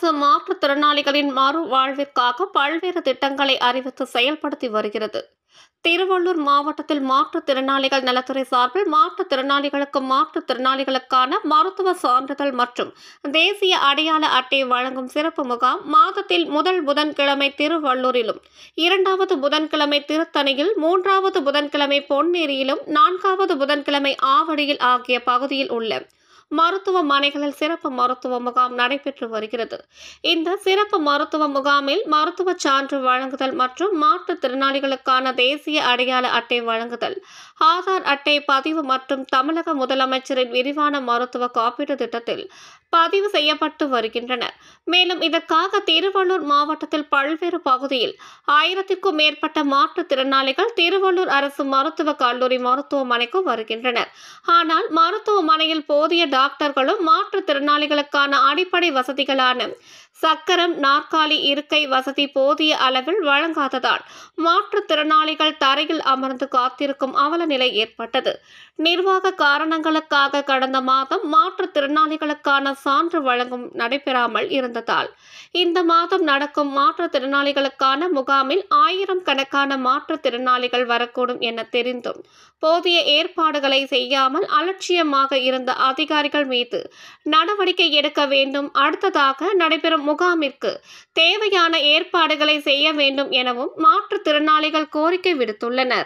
மாற்றுத்திறனாளிகளின் மறு வாழ்விற்காக பல்வேறு திட்டங்களை அறிவித்து செயல்படுத்தி வருகிறது. திருவள்ளூர் மாவட்டத்தில் மாற்றுத்திறனாளிகள் நலத்துறை சார்பில் மாற்றுத்திறனாளிகளுக்கு மாற்றுத்திறனாளிகளுக்கான மருத்துவ சான்றிதழ் மற்றும் தேசிய அடையாள அட்டை வழங்கும் சிறப்பு முகாம் மாதத்தில் முதல் புதன்கிழமை திருவள்ளூரிலும் இரண்டாவது புதன்கிழமை திருத்தணியில் மூன்றாவது புதன்கிழமை பொன்னேரியிலும் நான்காவது புதன்கிழமை ஆவடியில் ஆகிய பகுதியில் உள்ள மருத்துவமனைகளில் சிறப்பு மருத்துவ முகாம் நடைபெற்று வருகிறது. இந்த சிறப்பு மருத்துவ முகாமில் மருத்துவ சான்று வழங்குதல் மற்றும் மாற்றுத்திறனாளிகளுக்கான தேசிய அடையாள அட்டை வழங்குதல் ஆதார் அட்டை பதிவு மற்றும் தமிழக முதலமைச்சரின் விரிவான மருத்துவ காப்பீடு திட்டத்தில் பதிவு செய்யப்பட்டு வருகின்றனர். மேலும் இதற்காக திருவள்ளூர் மாவட்டத்தில் பல்வேறு பகுதியில் ஆயிரத்திற்கும் மேற்பட்ட மாற்றுத்திறனாளிகள் திருவள்ளூர் அரசு மருத்துவக் கல்லூரி மருத்துவமனைக்கு வருகின்றனர். ஆனால் மருத்துவ மருத்துவமனையில் போதிய டாக்டர்களும் மாற்றுத்திறனாளிகளுக்கான அடிப்படை வசதிகளான சக்கரம் நாற்காலி இருக்கை வசதி போதிய அளவில் வழங்காததால் மாற்றுத்திறனாளிகள் தரையில் அமர்ந்து காத்திருக்கும் அவல நிலை ஏற்பட்டது. நிர்வாக காரணங்களுக்காக கடந்த மாதம் மாற்றுத்திறனாளிகளுக்கான சான்று வழங்கும் நடைபெறாமல் இருந்ததால் இந்த மாதம் நடக்கும் மாற்றுத்திறனாளிகளுக்கான முகாமில் ஆயிரம் கணக்கான மாற்றுத்திறனாளிகள் வரக்கூடும் என தெரிந்தும் போதிய ஏற்பாடுகளை செய்யாமல் அலட்சியமாக இருந்த அதிகாரிகள் மீது நடவடிக்கை எடுக்க வேண்டும். அடுத்ததாக நடைபெறும் முகாமிற்கு தேவையான ஏற்பாடுகளை செய்ய வேண்டும் எனவும் மாற்றுத்திறனாளிகள் கோரிக்கை விடுத்துள்ளனர்.